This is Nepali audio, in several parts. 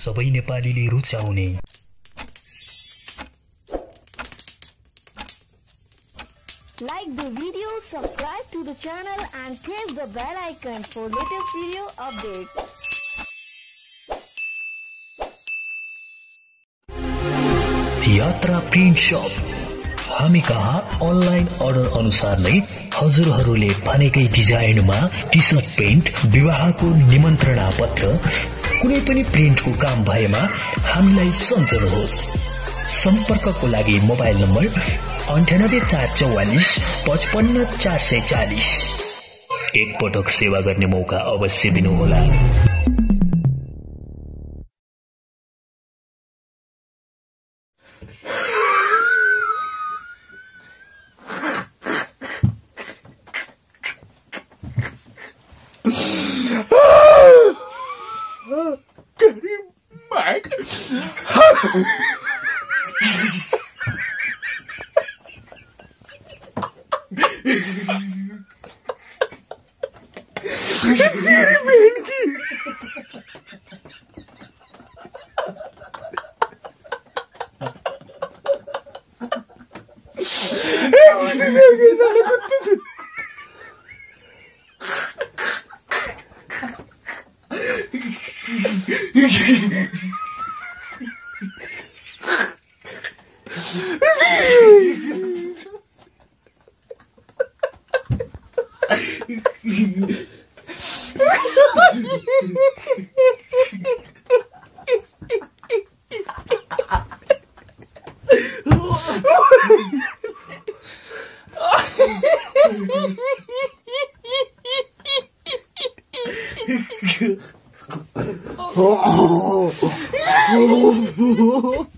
सबै नेपालीले रुचाउने Like the video, subscribe to the channel and press the bell icon for latest video updates. यात्रा प्रिन्ट सप हामी कहाँ अनलाइन अर्डर अनुसार नै हजुरहरूले भनेकै डिजाइनमा टी सर्ट पेन्ट विवाहको निमन्त्रणा पत्र कुनै पनि प्रिन्टको काम भएमा हामीलाई सम्झनुहोस्। सम्पर्कको लागि मोबाइल नम्बर अन्ठानब्बे चार चौवालिस पचपन्न चार सय चालिस। एकपटक सेवा गर्ने मौका अवश्य दिनुहोला। Diyorum ben ki. Hepsi sevgiler kutlusun. Hehehehe oh.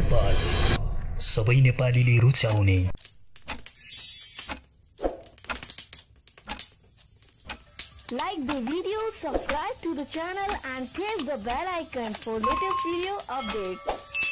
Nepal. सबै नेपालीले रुचाउने। Like the video subscribe to the channel and press the bell icon for latest video update